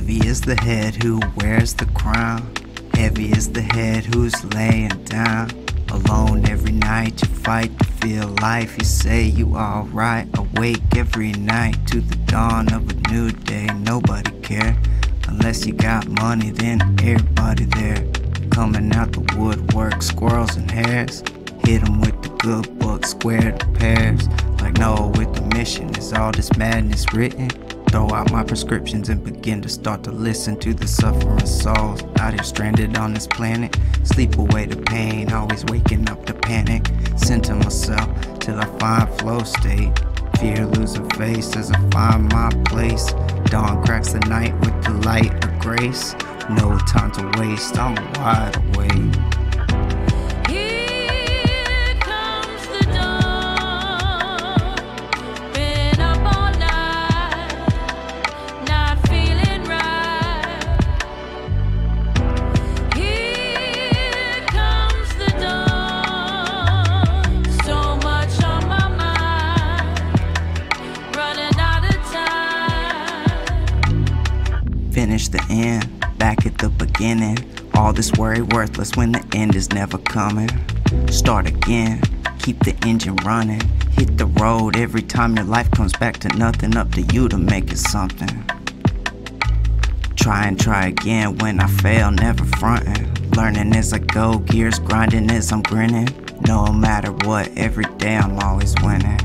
Heavy is the head who wears the crown. Heavy is the head who's laying down. Alone every night, you fight to feel life. You say you alright. Awake every night to the dawn of a new day. Nobody care. Unless you got money, then everybody there. Coming out the woodwork, squirrels and hares. Hit 'em with the good book, square the pairs. Like Noah with the mission, is all this madness written? Throw out my prescriptions and begin to start to listen to the suffering souls out here stranded on this planet. Sleep away the pain, always waking up to panic. Center myself till I find flow state. Fear losing face as I find my place. Dawn cracks the night with the light of grace. No time to waste, I'm wide awake. Finish the end, back at the beginning. All this worry worthless when the end is never coming. Start again, keep the engine running. Hit the road every time your life comes back to nothing. Up to you to make it something. Try and try again when I fail, never fronting. Learning as I go, gears grinding as I'm grinning. No matter what, every day I'm always winning.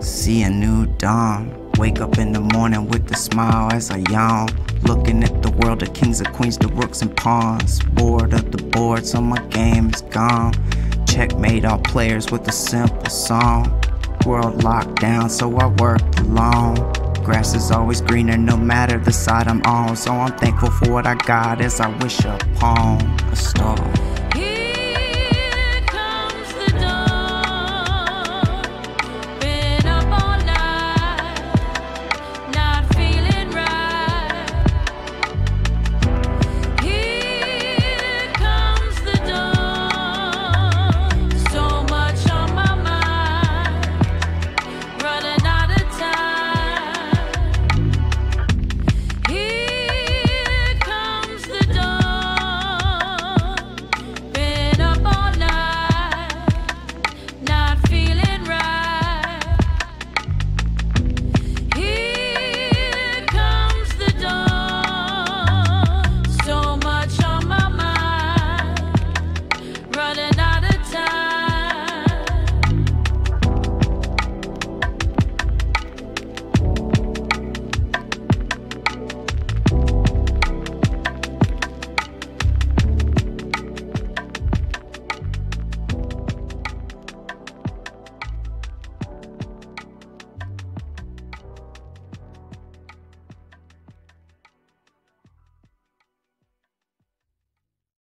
See a new dawn. Wake up in the morning with a smile as I yawn. Looking at the world of kings and queens, the rooks and pawns. Bored of the board, so my game is gone. Checkmate all players with a simple song. World locked down, so I work alone. Grass is always greener no matter the side I'm on. So I'm thankful for what I got as I wish upon a star.